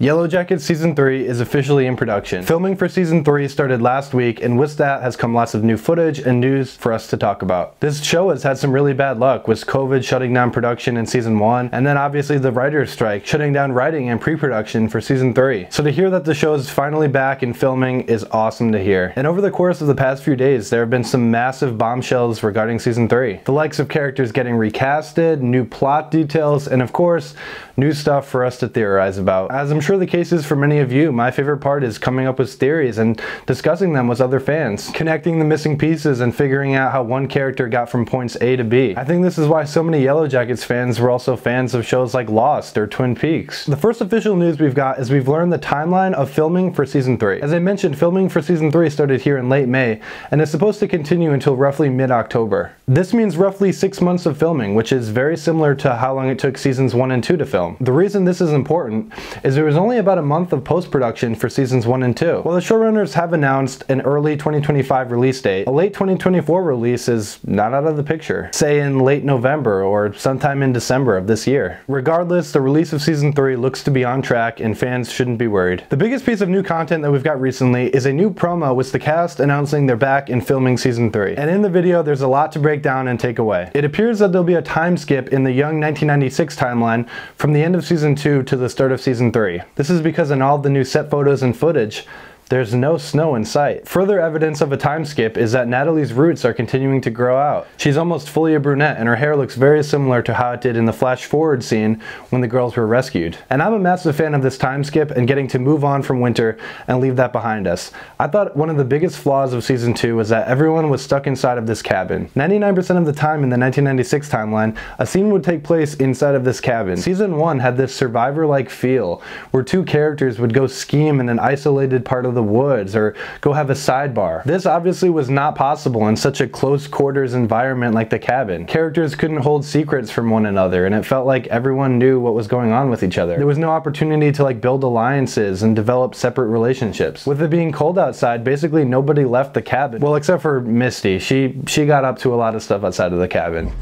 Yellow Jackets Season 3 is officially in production. Filming for Season 3 started last week, and with that has come lots of new footage and news for us to talk about. This show has had some really bad luck, with COVID shutting down production in Season 1, and then obviously the writer's strike shutting down writing and pre-production for Season 3. So to hear that the show is finally back and filming is awesome to hear. And over the course of the past few days, there have been some massive bombshells regarding Season 3. The likes of characters getting recasted, new plot details, and of course, new stuff for us to theorize about. As I'm sure the case is for many of you, my favorite part is coming up with theories and discussing them with other fans, connecting the missing pieces and figuring out how one character got from points A to B. I think this is why so many Yellow Jackets fans were also fans of shows like Lost or Twin Peaks. The first official news we've got is we've learned the timeline of filming for season 3. As I mentioned, filming for season 3 started here in late May and is supposed to continue until roughly mid-October. This means roughly 6 months of filming, which is very similar to how long it took seasons 1 and 2 to film. The reason this is important is there was only about a month of post-production for seasons 1 and 2. While the showrunners have announced an early 2025 release date, a late 2024 release is not out of the picture, say in late November or sometime in December of this year. Regardless, the release of season 3 looks to be on track and fans shouldn't be worried. The biggest piece of new content that we've got recently is a new promo with the cast announcing they're back and filming season 3. And in the video, there's a lot to break down and take away. It appears that there'll be a time skip in the young 1996 timeline from the end of season 2 to the start of season 3. This is because in all the new set photos and footage, there's no snow in sight. Further evidence of a time skip is that Natalie's roots are continuing to grow out. She's almost fully a brunette and her hair looks very similar to how it did in the flash forward scene when the girls were rescued. And I'm a massive fan of this time skip and getting to move on from winter and leave that behind us. I thought one of the biggest flaws of season 2 was that everyone was stuck inside of this cabin. 99% of the time in the 1996 timeline, a scene would take place inside of this cabin. Season 1 had this survivor-like feel where two characters would go scheme in an isolated part of the woods or go have a sidebar. This obviously was not possible in such a close quarters environment like the cabin. Characters couldn't hold secrets from one another and it felt like everyone knew what was going on with each other. There was no opportunity to like build alliances and develop separate relationships. With it being cold outside, basically nobody left the cabin. Well, except for Misty. She, she got up to a lot of stuff outside of the cabin.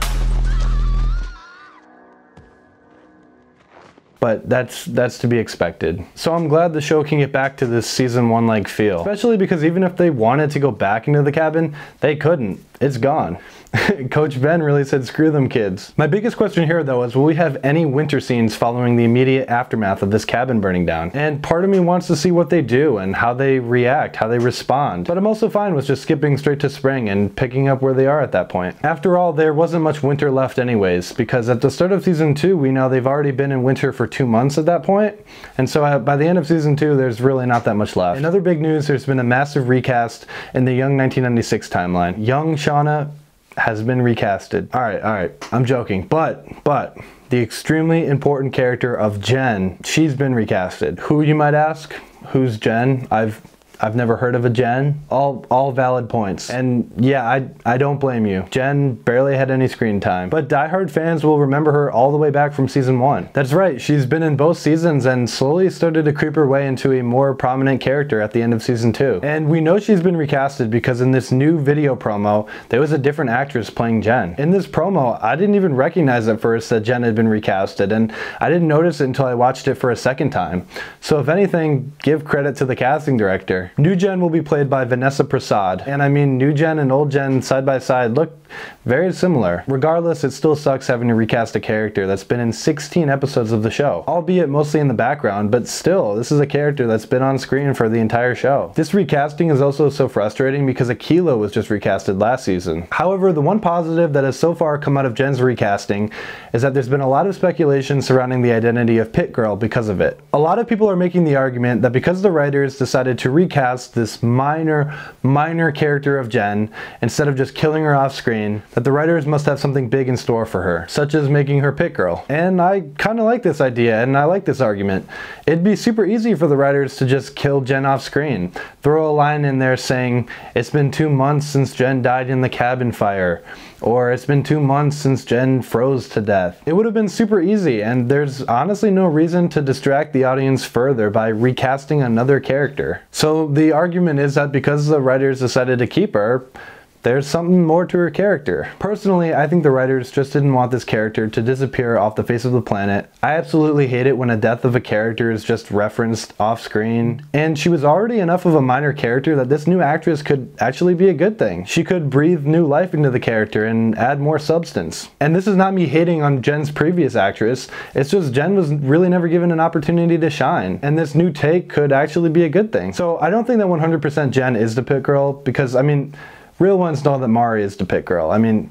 But that's that's to be expected. So I'm glad the show can get back to this season one like feel, especially because even if they wanted to go back into the cabin, they couldn't. It's gone. Coach Ben really said, screw them kids. My biggest question here though is will we have any winter scenes following the immediate aftermath of this cabin burning down? And part of me wants to see what they do and how they react, how they respond. But I'm also fine with just skipping straight to spring and picking up where they are at that point. After all, there wasn't much winter left anyways, because at the start of season two, we know they've already been in winter for two months at that point. And so uh, by the end of season two, there's really not that much left. In other big news, there's been a massive recast in the young 1996 timeline. Young Shauna has been recasted. All right, all right, I'm joking, but, but, the extremely important character of Jen, she's been recasted. Who you might ask? Who's Jen? I've I've never heard of a Jen. All all valid points. And yeah, I I don't blame you. Jen barely had any screen time. But diehard fans will remember her all the way back from season one. That's right, she's been in both seasons and slowly started to creep her way into a more prominent character at the end of season two. And we know she's been recasted because in this new video promo, there was a different actress playing Jen. In this promo, I didn't even recognize at first that Jen had been recasted and I didn't notice it until I watched it for a second time. So if anything, give credit to the casting director. New Gen will be played by Vanessa Prasad, and I mean New Gen and Old Gen side by side. Look very similar. Regardless, it still sucks having to recast a character that's been in 16 episodes of the show, albeit mostly in the background, but still, this is a character that's been on screen for the entire show. This recasting is also so frustrating because Akilah was just recasted last season. However, the one positive that has so far come out of Jen's recasting is that there's been a lot of speculation surrounding the identity of Pit Girl because of it. A lot of people are making the argument that because the writers decided to recast this minor, minor character of Jen instead of just killing her off screen, that the writers must have something big in store for her, such as making her pit girl. And I kind of like this idea and I like this argument. It'd be super easy for the writers to just kill Jen off screen. Throw a line in there saying, it's been two months since Jen died in the cabin fire or it's been two months since Jen froze to death. It would have been super easy, and there's honestly no reason to distract the audience further by recasting another character. So the argument is that because the writers decided to keep her, there's something more to her character. Personally, I think the writers just didn't want this character to disappear off the face of the planet. I absolutely hate it when a death of a character is just referenced off screen. And she was already enough of a minor character that this new actress could actually be a good thing. She could breathe new life into the character and add more substance. And this is not me hating on Jen's previous actress, it's just Jen was really never given an opportunity to shine. And this new take could actually be a good thing. So I don't think that 100% Jen is the pit girl because, I mean, Real ones know that Mari is the pit girl. I mean,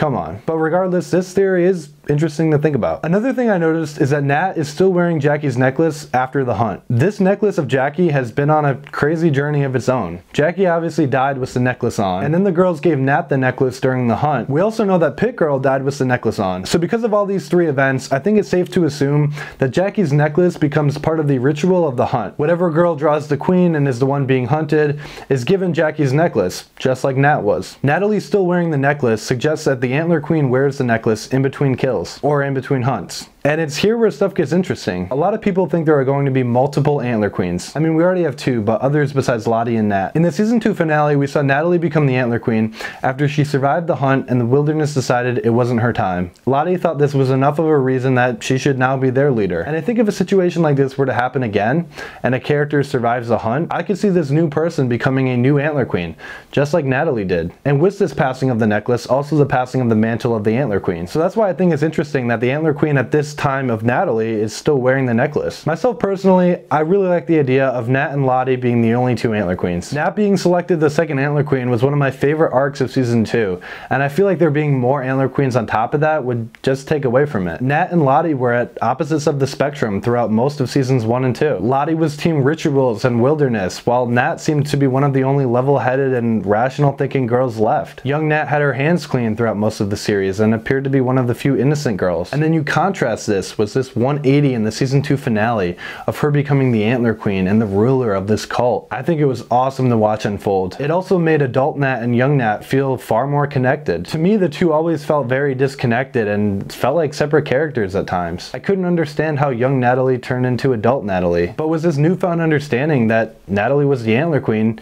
come on. But regardless, this theory is interesting to think about. Another thing I noticed is that Nat is still wearing Jackie's necklace after the hunt. This necklace of Jackie has been on a crazy journey of its own. Jackie obviously died with the necklace on, and then the girls gave Nat the necklace during the hunt. We also know that Pit Girl died with the necklace on. So because of all these three events, I think it's safe to assume that Jackie's necklace becomes part of the ritual of the hunt. Whatever girl draws the queen and is the one being hunted is given Jackie's necklace, just like Nat was. Natalie still wearing the necklace suggests that the The antler Queen wears the necklace in between kills or in between hunts. And it's here where stuff gets interesting. A lot of people think there are going to be multiple Antler Queens. I mean, we already have two, but others besides Lottie and Nat. In the season 2 finale, we saw Natalie become the Antler Queen after she survived the hunt and the wilderness decided it wasn't her time. Lottie thought this was enough of a reason that she should now be their leader. And I think if a situation like this were to happen again, and a character survives the hunt, I could see this new person becoming a new Antler Queen, just like Natalie did. And with this passing of the necklace, also the passing of the mantle of the Antler Queen. So that's why I think it's interesting that the Antler Queen at this time of Natalie is still wearing the necklace. Myself personally, I really like the idea of Nat and Lottie being the only two antler queens. Nat being selected the second antler queen was one of my favorite arcs of season 2, and I feel like there being more antler queens on top of that would just take away from it. Nat and Lottie were at opposites of the spectrum throughout most of seasons 1 and 2. Lottie was team rituals and wilderness, while Nat seemed to be one of the only level-headed and rational thinking girls left. Young Nat had her hands clean throughout most of the series and appeared to be one of the few innocent girls. And then you contrast this was this 180 in the season 2 finale of her becoming the Antler Queen and the ruler of this cult. I think it was awesome to watch unfold. It also made adult Nat and young Nat feel far more connected. To me, the two always felt very disconnected and felt like separate characters at times. I couldn't understand how young Natalie turned into adult Natalie, but was this newfound understanding that Natalie was the Antler Queen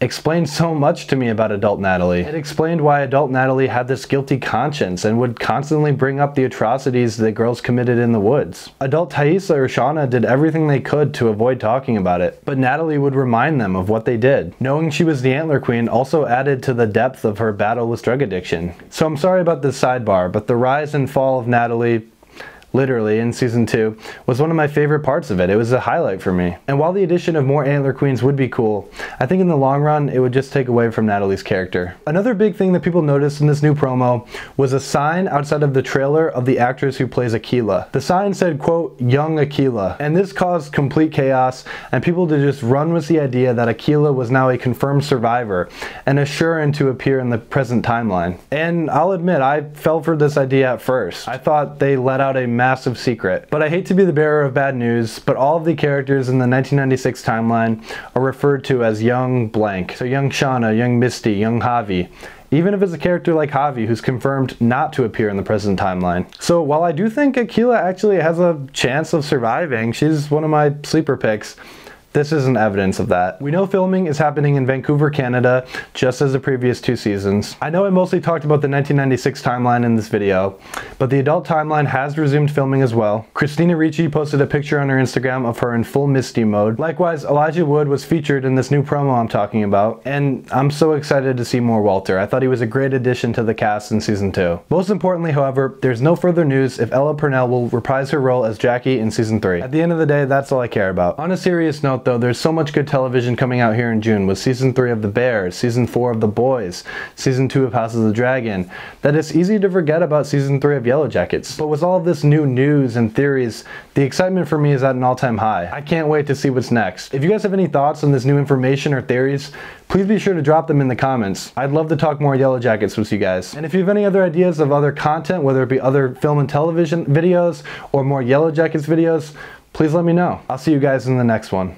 explained so much to me about adult Natalie. It explained why adult Natalie had this guilty conscience and would constantly bring up the atrocities that girls committed in the woods. Adult Taissa or Shauna did everything they could to avoid talking about it, but Natalie would remind them of what they did. Knowing she was the Antler Queen also added to the depth of her battle with drug addiction. So I'm sorry about this sidebar, but the rise and fall of Natalie literally, in season two, was one of my favorite parts of it. It was a highlight for me. And while the addition of more Antler Queens would be cool, I think in the long run, it would just take away from Natalie's character. Another big thing that people noticed in this new promo was a sign outside of the trailer of the actress who plays Akilah. The sign said, quote, young Akilah. And this caused complete chaos and people to just run with the idea that Akilah was now a confirmed survivor and assuring to appear in the present timeline. And I'll admit, I fell for this idea at first. I thought they let out a massive secret. But I hate to be the bearer of bad news, but all of the characters in the 1996 timeline are referred to as young blank. So young Shauna, young Misty, young Javi even if it's a character like Javi who's confirmed not to appear in the present timeline. So while I do think Akilah actually has a chance of surviving, she's one of my sleeper picks, this isn't evidence of that. We know filming is happening in Vancouver, Canada, just as the previous two seasons. I know I mostly talked about the 1996 timeline in this video, but the adult timeline has resumed filming as well. Christina Ricci posted a picture on her Instagram of her in full Misty mode. Likewise, Elijah Wood was featured in this new promo I'm talking about, and I'm so excited to see more Walter. I thought he was a great addition to the cast in season 2. Most importantly, however, there's no further news if Ella Purnell will reprise her role as Jackie in season 3. At the end of the day, that's all I care about. On a serious note though, there's so much good television coming out here in June with season 3 of The Bear, season 4 of The Boys, season 2 of House of the Dragon, that it's easy to forget about season 3 of Yellow Jackets. But with all of this new news and theories, the excitement for me is at an all-time high. I can't wait to see what's next. If you guys have any thoughts on this new information or theories, please be sure to drop them in the comments. I'd love to talk more Yellow Jackets with you guys. And if you have any other ideas of other content, whether it be other film and television videos or more Yellow Jackets videos, please let me know. I'll see you guys in the next one.